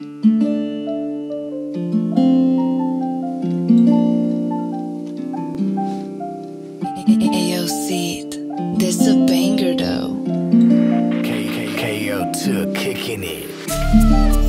Ayo Seed, this a banger though. KKKO2 kicking it.